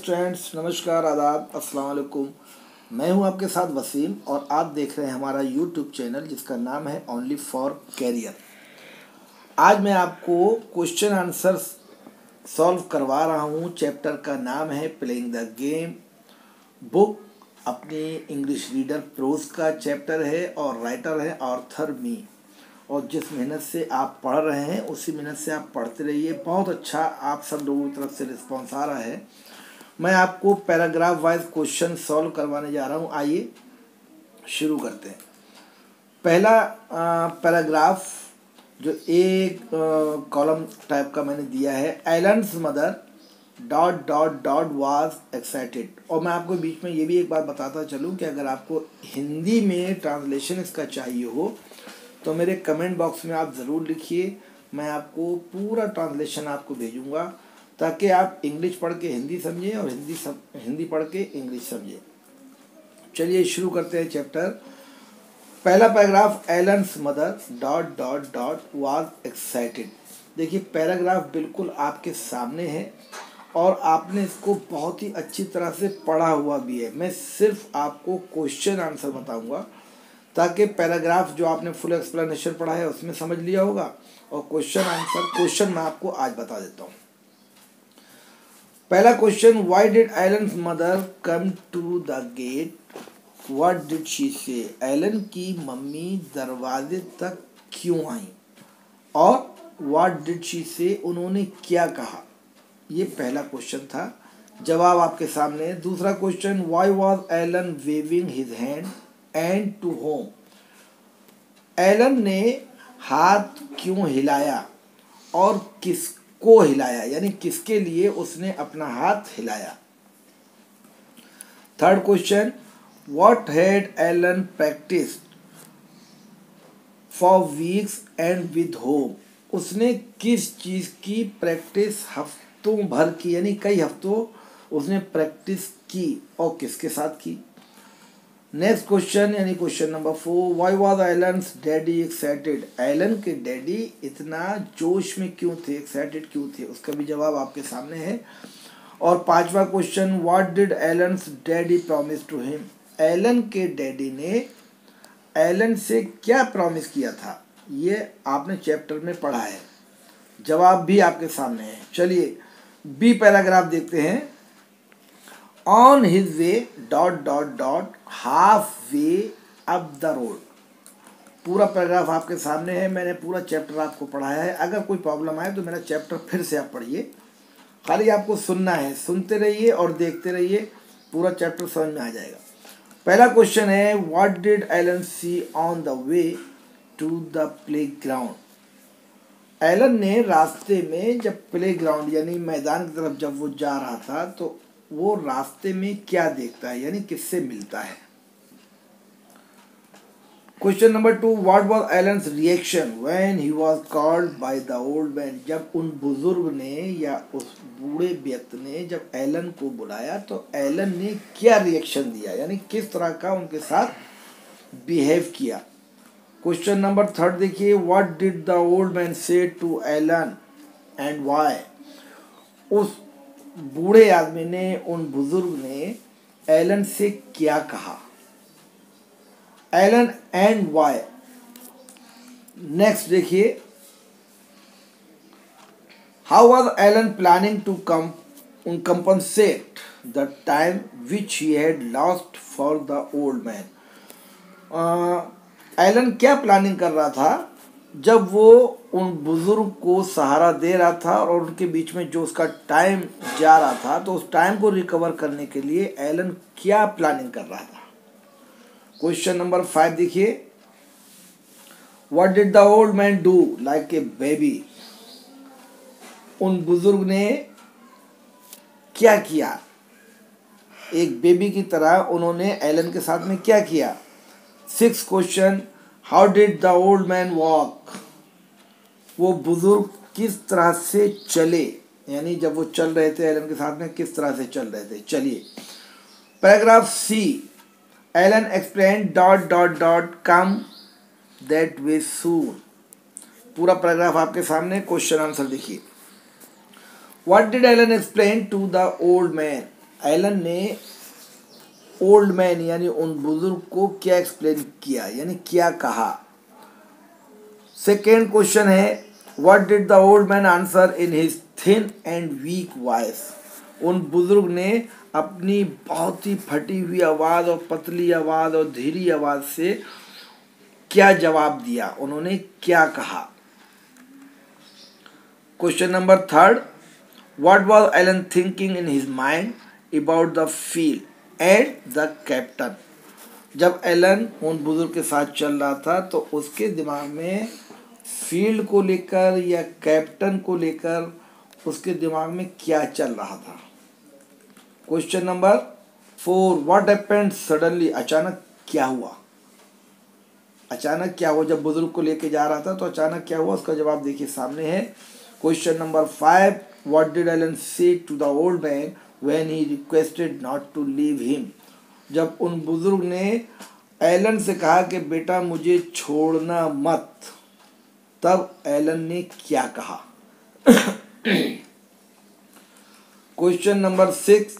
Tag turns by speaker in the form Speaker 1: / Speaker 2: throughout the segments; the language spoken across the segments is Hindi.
Speaker 1: स्टूडेंट्स नमस्कार, आदाब अस्सलाम वालेकुम मैं हूँ आपके साथ वसीम और आप देख रहे हैं हमारा यूट्यूब चैनल जिसका नाम है ओनली फॉर कैरियर आज मैं आपको क्वेश्चन आंसर सॉल्व करवा रहा हूँ। चैप्टर का नाम है प्लेइंग द गेम बुक अपनी इंग्लिश रीडर प्रोज का चैप्टर है और राइटर है ऑर्थर मी और जिस मेहनत से आप पढ़ रहे हैं, उसी मेहनत से आप पढ़ते रहिए। बहुत अच्छा आप सब लोगों की तरफ़ से रिस्पॉन्स आ रहा है। मैं आपको पैराग्राफ वाइज क्वेश्चन सॉल्व करवाने जा रहा हूँ। आइए, शुरू करते हैं। पहला पैराग्राफ जो एक कॉलम टाइप का मैंने दिया है Alan's mother dot dot dot was excited और मैं आपको बीच में ये भी एक बात बताता चलूँ कि अगर आपको हिंदी में ट्रांसलेशन इसका चाहिए हो तो मेरे कमेंट बॉक्स में आप ज़रूर लिखिए, मैं आपको पूरा ट्रांसलेशन आपको भेजूँगा। ताकि आप इंग्लिश पढ़ के हिंदी समझें और हिंदी सम, हिंदी पढ़ के इंग्लिश समझें। चलिए शुरू करते हैं चैप्टर पहला paragraph Alan's mother dot dot dot was excited देखिए पैराग्राफ बिल्कुल आपके सामने है और आपने इसको बहुत ही अच्छी तरह से पढ़ा हुआ भी है। मैं सिर्फ़ आपको क्वेश्चन आंसर बताऊँगा ताकि पैराग्राफ जो आपने फुल एक्सप्लेनेशन पढ़ा है उसमें समझ लिया होगा और क्वेश्चन आंसर क्वेश्चन मैं आपको आज बता देता हूँ। पहला question why did Alan mother come to the gate what did she say Alan की मम्मी दरवाजे तक क्यों आई? और व्हाट डिड शी से उन्होंने क्या कहा? ये पहला क्वेश्चन था। जवाब आपके सामने दूसरा question why was Alan waving his hand and to home Alan ने हाथ क्यों हिलाया और किसको हिलाया, यानी किसके लिए उसने अपना हाथ हिलाया? Third question what had Alan practice for weeks and with home उसने किस चीज़ की प्रैक्टिस हफ्तों भर की, यानी कई हफ्तों उसने प्रैक्टिस की और किसके साथ की? नेक्स्ट क्वेश्चन यानी question number four why was Alan daddy excited Alan के डैडी इतना जोश में क्यों थे? एक्साइटेड क्यों थे? उसका भी जवाब आपके सामने है। और पांचवा question what did Alan daddy promise to him Alan के डैडी ने एलन से क्या प्रॉमिस किया था? ये आपने चैप्टर में पढ़ा है। जवाब भी आपके सामने है। चलिए बी पैराग्राफ देखते हैं on his way dot dot dot half way up the road पूरा पैराग्राफ आपके सामने है, मैंने पूरा चैप्टर आपको पढ़ाया है। अगर कोई प्रॉब्लम आए तो मेरा चैप्टर फिर से आप पढ़िए। खाली आपको सुनना है, सुनते रहिए और देखते रहिए, पूरा चैप्टर समझ में आ जाएगा। पहला क्वेश्चन है what did Alan see on the way to the playground Alan ने रास्ते में जब प्ले ग्राउंड यानी मैदान की तरफ़ जब वो जा रहा था तो वो रास्ते में क्या देखता है? यानी किससे मिलता है? Question number two what was Alan's reaction when he was called by the old man जब उन बुज़ुर्ग ने या उस बूढ़े व्यक्ति ने जब एलन को बुलाया तो एलन ने क्या रिएक्शन दिया? यानी किस तरह का उनके साथ बिहेव किया? क्वेश्चन नंबर थर्ड देखिए what did the old man say to Alan and why उस बूढ़े आदमी ने, उन बुज़ुर्ग ने, एलन से क्या कहा? Alan and why. नेक्स्ट देखिए। How was Alan planning to come compensate the time which he had lost for the old man Alan क्या प्लानिंग कर रहा था? जब वो उन बुज़ुर्ग को सहारा दे रहा था और उनके बीच में जो उसका टाइम जा रहा था तो उस टाइम को रिकवर करने के लिए एलन क्या प्लानिंग कर रहा था? क्वेश्चन नंबर फाइव देखिए। What did the old man do like a baby उन बुज़ुर्ग ने क्या किया? एक बेबी की तरह उन्होंने एलन के साथ में क्या किया? Six question how did the old man walk वो बुज़ुर्ग किस तरह से चले? यानी जब वो चल रहे थे, एलन के साथ में किस तरह से चल रहे थे? चलिए। Paragraph C Alan explain dot dot dot come that way soon पूरा पैराग्राफ आपके सामने क्वेश्चन आंसर देखिए। What did Alan explain to the old man Alan ने ओल्ड मैन, यानी उन बुज़ुर्ग को क्या एक्सप्लेन किया, यानी क्या कहा? सेकेंड क्वेश्चन है what did the old man answer in his thin and weak voice उन बुज़ुर्ग ने अपनी बहुत ही फटी हुई आवाज़ और पतली आवाज़ और धीरी आवाज़ से क्या जवाब दिया? उन्होंने क्या कहा? Question number third what was Alan thinking in his mind about the field and the captain. जब एलन उन बुज़ुर्ग के साथ चल रहा था तो उसके दिमाग में फ़ील्ड को लेकर या कैप्टन को लेकर उसके दिमाग में क्या चल रहा था? Question number four what happened suddenly अचानक क्या हुआ? अचानक क्या हुआ? जब बुज़ुर्ग को लेके जा रहा था तो अचानक क्या हुआ? उसका जवाब देखिए सामने है। Question number five what did Alan say to the old man when he requested not to leave him जब उन बुज़ुर्ग ने एलन से कहा कि बेटा मुझे छोड़ना मत तब एलन ने क्या कहा? Question number six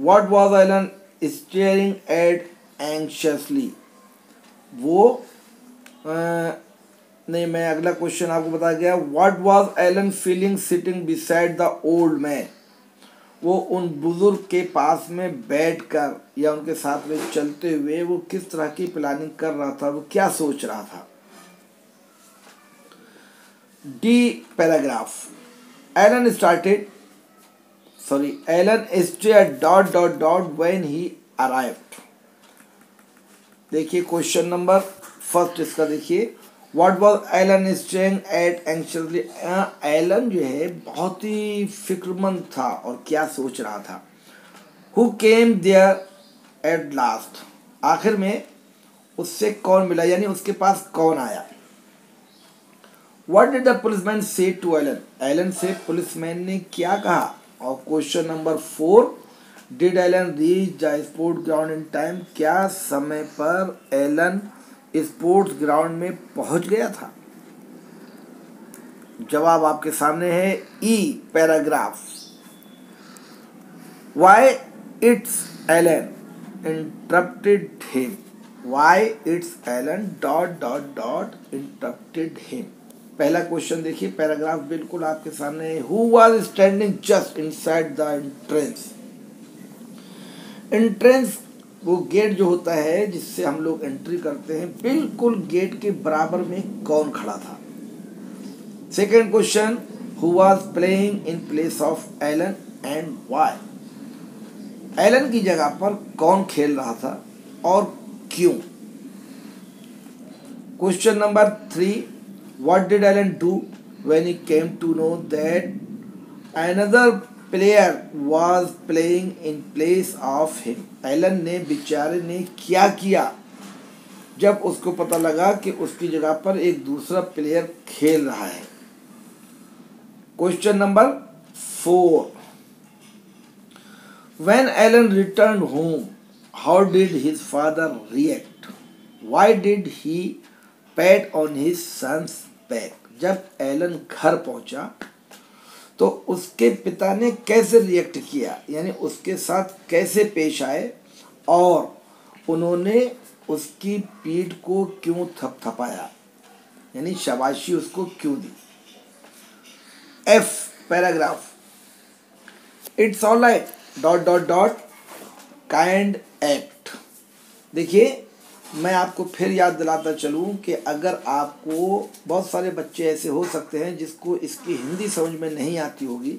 Speaker 1: what was Alan staring at anxiously वो आ, नहीं मैं अगला क्वेश्चन आपको बता गया. What was Alan feeling sitting beside the old man वो उन बुज़ुर्ग के पास में बैठकर या उनके साथ में चलते हुए वो किस तरह की प्लानिंग कर रहा था, वो क्या सोच रहा था? D paragraph Alan started sorry, Alan stared dot dot dot when he arrived. देखिए क्वेश्चन नंबर फ़र्स्ट इसका देखिए। What was Alan staying at anxiously Alan जो है, बहुत ही फिक्रमंद था और क्या सोच रहा था। Who came there at last आखिर में उससे कौन मिला, यानी उसके पास कौन आया? What did the policeman say to Alan Alan से पुलिसमैन ने क्या कहा? और question number four did Alan reach the sport ground in time क्या समय पर एलन स्पोर्ट्स ग्राउंड में पहुँच गया था। जवाब आपके सामने है E paragraph. Why it's Alan interrupted him why it's Alan dot dot dot interrupted him पहला क्वेश्चन देखिए, पैराग्राफ बिल्कुल आपके सामने है। Who was standing just inside the entrance entrance वो गेट जो होता है जिससे हम लोग एंट्री करते हैं, बिल्कुल गेट के बराबर में कौन खड़ा था? Second question who was playing in place of Alan and why Alan की जगह पर कौन खेल रहा था और क्यों? Question number three What did Alan do when he came to know that another player was playing in place of him Alan ने बेचारे ने क्या किया? जब उसको पता लगा कि उसकी जगह पर एक दूसरा प्लेयर खेल रहा है। Question number four when Alan return home how did his father react why did he pat on his son's back जब एलन घर पहुँचा तो उसके पिता ने कैसे रिएक्ट किया? यानी उसके साथ कैसे पेश आए? और उन्होंने उसकी पीठ को क्यों थपथपाया? यानी शाबाशी उसको क्यों दी? F paragraph it's all right dot dot dot kind act देखिए मैं आपको फिर याद दिलाता चलूँ कि अगर आपको बहुत सारे बच्चे ऐसे हो सकते हैं जिसको इसकी हिंदी समझ में नहीं आती होगी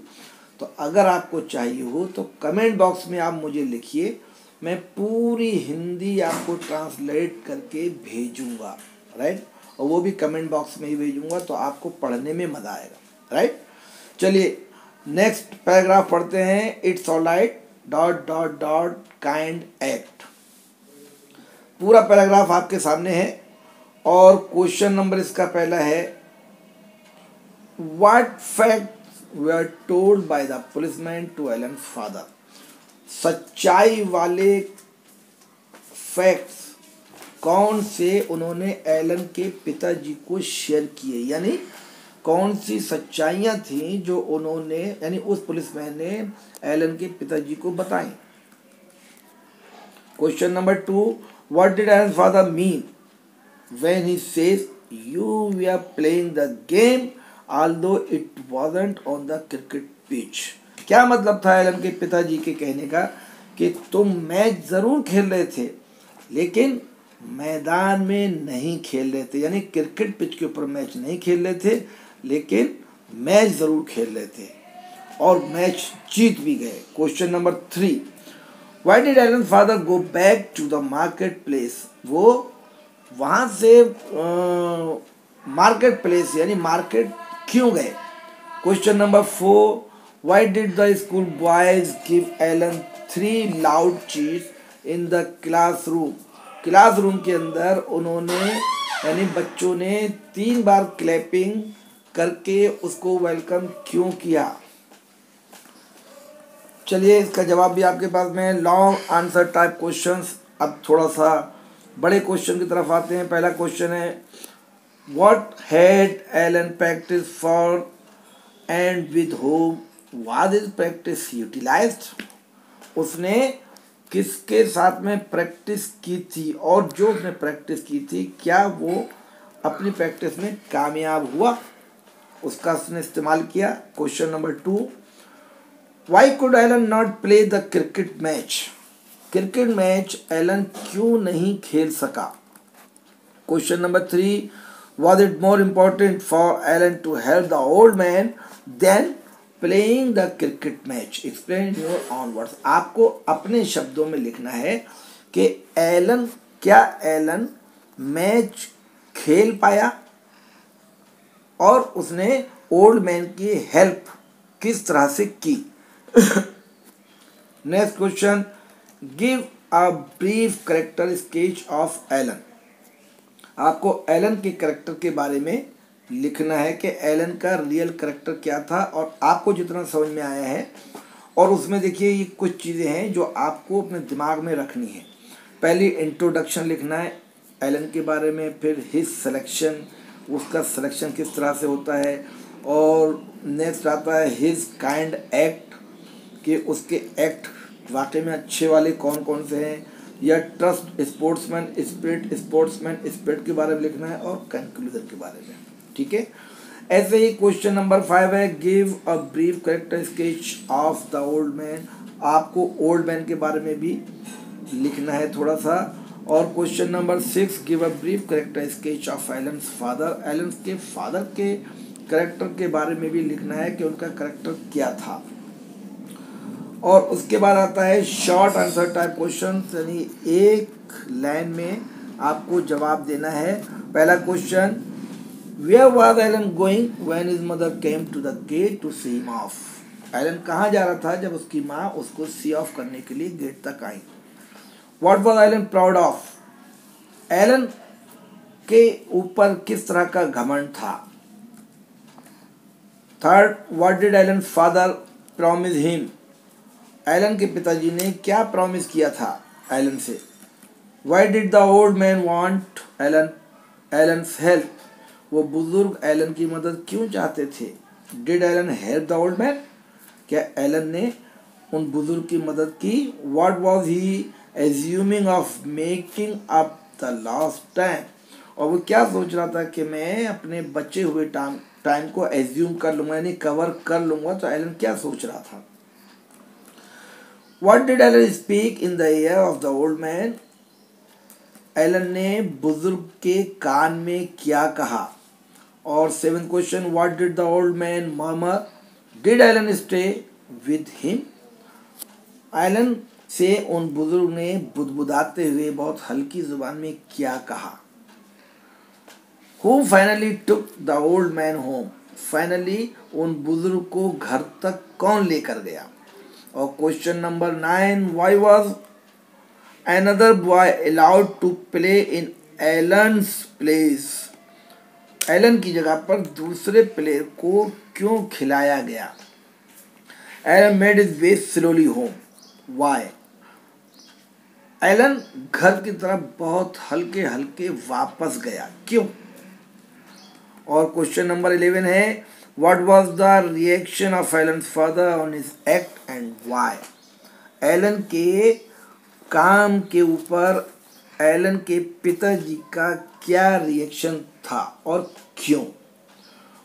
Speaker 1: तो अगर आपको चाहिए हो तो कमेंट बॉक्स में आप मुझे लिखिए, मैं पूरी हिंदी आपको ट्रांसलेट करके भेजूँगा राइट और वो भी कमेंट बॉक्स में ही भेजूँगा तो आपको पढ़ने में मज़ा आएगा राइट चलिए नेक्स्ट पैराग्राफ पढ़ते हैं it's all right dot dot dot kind act पूरा पैराग्राफ आपके सामने है और क्वेश्चन नंबर इसका पहला है what fact were told by the policeman to Alan father सच्चाई वाले फैक्ट्स कौन से उन्होंने एलन के पिताजी को शेयर किए? यानी कौन सी सच्चाइयाँ थी जो उन्होंने, यानी उस पुलिसमैन ने एलन के पिताजी को बताई? Question number two what did Aaron's father mean? When he says, you were playing the game, although it wasn't on the cricket pitch. क्या मतलब था एलन के पिताजी के कहने का? कि तुम मैच ज़रूर खेल रहे थे, लेकिन मैदान में नहीं खेल रहे थे। यानी क्रिकेट पिच के ऊपर मैच नहीं खेल रहे थे, लेकिन मैच ज़रूर खेल रहे थे। और मैच जीत भी गए। Question number three why did Alan father go back to the market place वो वहाँ से मार्केट प्लेस यानी मार्केट क्यों गए? Question number four why did the school boys give Alan three loud cheese in the classroom classroom के अंदर उन्होंने, यानी बच्चों ने तीन बार क्लैपिंग करके उसको वेलकम क्यों किया? चलिए, इसका जवाब भी आपके पास में लॉन्ग आंसर टाइप क्वेश्चंस अब थोड़ा सा बड़े क्वेश्चन की तरफ़ आते हैं। पहला क्वेश्चन है what had Alan practice for and with home was his practice utilized उसने किसके साथ में प्रैक्टिस की थी और जो उसने प्रैक्टिस की थी, क्या वो अपनी प्रैक्टिस में कामयाब हुआ? उसका उसने इस्तेमाल किया। Question number two why could Alan not play the cricket match cricket match Alan क्यों नहीं खेल सका? Question number three was it more important for Alan to help the old man than playing the cricket match explain your own words आपको अपने शब्दों में लिखना है कि एलन क्या एलन मैच खेल पाया? और उसने ओल्ड मैन की हेल्प किस तरह से की? Next question give a brief character sketch of Alan आपको एलन के करेक्टर के बारे में लिखना है कि एलन का रियल करेक्टर क्या था और आपको जितना समझ में आया है और उसमें देखिए ये कुछ चीज़ें हैं जो आपको अपने दिमाग में रखनी है। पहली इंट्रोडक्शन लिखना है एलन के बारे में, फिर हिज सिलेक्शन उसका सिलेक्शन किस तरह से होता है और नेक्स्ट आता है हिज काइंड एक्ट कि उसके एक्ट वाकई में अच्छे वाले कौन कौन से हैं? या trust sportsman spirit sportsman spirit के बारे में लिखना है और कंक्लूजन के बारे में, ठीक है? ऐसे ही क्वेश्चन नंबर फाइव है give a brief character sketch of the old man आपको ओल्ड मैन के बारे में भी लिखना है थोड़ा सा और question number six give a brief character sketch of Alan's father Alan's के फादर के करेक्टर के बारे में भी लिखना है कि उनका करेक्टर क्या था। और उसके बाद आता है शॉर्ट आंसर टाइप क्वेश्चन यानी एक लाइन में आपको जवाब देना है। पहला question where was Alan going when his mother came to the gate to see him off Alan कहाँ जा रहा था जब उसकी माँ उसको सी ऑफ़ करने के लिए गेट तक आई? What was Alan proud of Alan के ऊपर किस तरह का घमंड था? Third what did Alan father promise him Alan के पिताजी ने क्या प्रॉमिस किया था एलन से? Why did the old man want Alan Alan help वो बुज़ुर्ग एलन की मदद क्यों चाहते थे? Did Alan help the old man क्या एलन ने उन बुज़ुर्ग की मदद की? What was he assuming of making up the last time और वो क्या सोच रहा था कि मैं अपने बचे हुए टाइम टाइम को एज्यूम कर लूँगा, यानी कवर कर लूँगा? तो एलन क्या सोच रहा था? What did Alan speak in the ear of the old man Alan ने बुज़ुर्ग के कान में क्या कहा? और seven question what did the old man murmur did Alan stay with him Alan से उन बुज़ुर्ग ने बुदबुदाते हुए बहुत हल्की ज़ुबान में क्या कहा? Who finally took the old man home finally उन बुज़ुर्ग को घर तक कौन लेकर गया? और question number nine why was another boy allowed to play in Alan's place Alan की जगह पर दूसरे प्लेयर को क्यों खिलाया गया? Alan made his way slowly home why Alan घर की तरफ़ बहुत हल्के हल्के वापस गया। क्यों? और क्वेश्चन नंबर इलेवन है what was the reaction of Alan father on his act and why Alan के काम के ऊपर एलन के पिताजी का क्या रिएक्शन था और क्यों?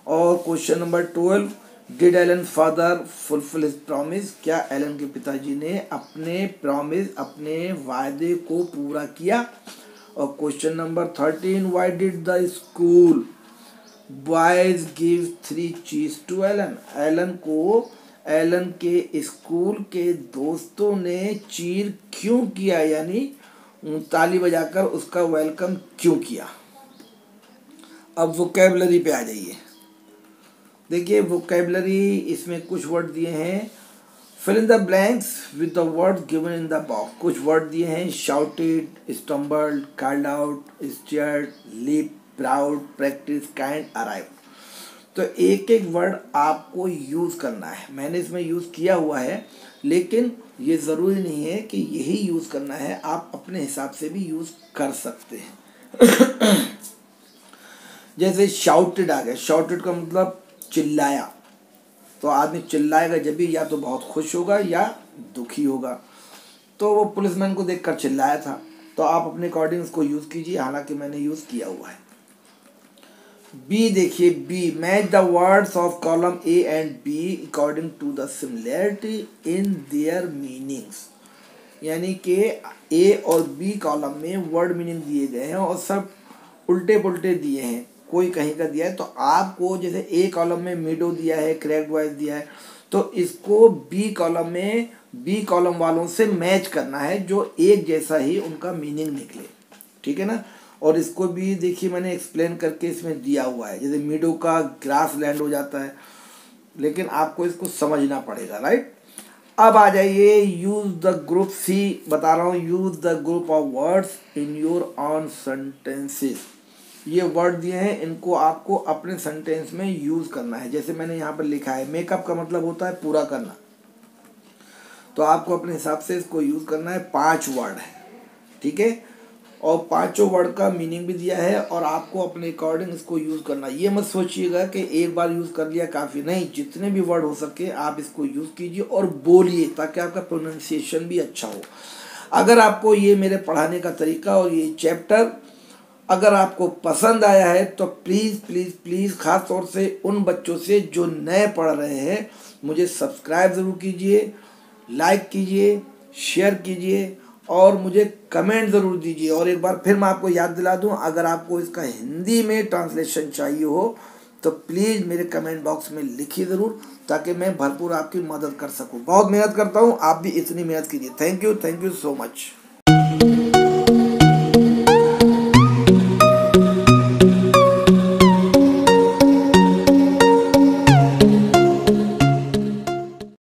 Speaker 1: और question number twelve did Alan father fulfil his promise क्या एलन के पिताजी ने अपने प्रॉमिस अपने वायदे को पूरा किया? और question number thirteen why did the school boys give three cheese to Elon Elon को एलन के स्कूल के दोस्तों ने चीर क्यों किया? यानी ताली बजाकर उसका वेलकम क्यों किया? अब वोकेबलरी पे आ जाइए। देखिए वोकेबलरी इसमें कुछ वर्ड दिए हैं। Fill in the blanks with the word given in the box कुछ वर्ड दिए हैं। Shouted stumbled card out stared lip proud practice kind arrive तो एक एक वर्ड आपको यूज़ करना है। मैंने इसमें यूज़ किया हुआ है, लेकिन ये ज़रूरी नहीं है कि यही यूज़ करना है। आप अपने हिसाब से भी यूज़ कर सकते हैं। जैसे शाउटेड आ गया। शाउटेड का मतलब चिल्लाया। तो आदमी चिल्लाएगा जब भी, या तो बहुत खुश होगा, या दुखी होगा। तो वो पुलिसमैन को देखकर चिल्लाया था। तो आप अपने अकॉर्डिंग उसको यूज़ कीजिए। हालाँकि मैंने यूज़ किया हुआ है। बी देखिए B match the words of column A and B according to the similarity in their meanings यानी कि ए और बी कॉलम में वर्ड मीनिंग दिए गए हैं और सब उल्टे पुल्टे दिए हैं। कोई कहीं का दिया है तो आपको जैसे ए कॉलम में मिडो दिया है क्रैक वाइज दिया है तो इसको बी कॉलम में बी कॉलम वालों से मैच करना है, जो एक जैसा ही उनका मीनिंग निकले। ठीक है ना? और इसको भी देखिए मैंने एक्सप्लेन करके इसमें दिया हुआ है। जैसे मिडो का ग्रास लैंड हो जाता है, लेकिन आपको इसको समझना पड़ेगा राइट अब आ जाइए यूज़ द ग्रुप सी बता रहा हूँ use the group of words in your own sentences ये वर्ड दिए हैं, इनको आपको अपने सेंटेंस में यूज़ करना है। जैसे मैंने यहाँ पर लिखा है मेकअप का मतलब होता है पूरा करना। तो आपको अपने हिसाब से इसको यूज़ करना है, पाँच वर्ड है, ठीक है? और पाँचों वर्ड का मीनिंग भी दिया है और आपको अपने अकॉर्डिंग इसको यूज़ करना ये मत सोचिएगा कि एक बार यूज़ कर लिया काफ़ी नहीं, जितने भी वर्ड हो सके आप इसको यूज़ कीजिए और बोलिए ताकि आपका प्रोनाउंसिएशन भी अच्छा हो। अगर आपको ये मेरे पढ़ाने का तरीका और ये चैप्टर अगर आपको पसंद आया है तो प्लीज़ प्लीज़ प्लीज़ ख़ास तौर से उन बच्चों से जो नए पढ़ रहे हैं, मुझे सब्सक्राइब ज़रूर कीजिए लाइक कीजिए शेयर कीजिए और मुझे कमेंट ज़रूर दीजिए। और एक बार फिर मैं आपको याद दिला दूँ, अगर आपको इसका हिंदी में ट्रांसलेशन चाहिए हो तो प्लीज़ मेरे कमेंट बॉक्स में लिखिए ज़रूर, ताकि मैं भरपूर आपकी मदद कर सकूँ। बहुत मेहनत करता हूँ, आप भी इतनी मेहनत कीजिए। Thank you thank you so much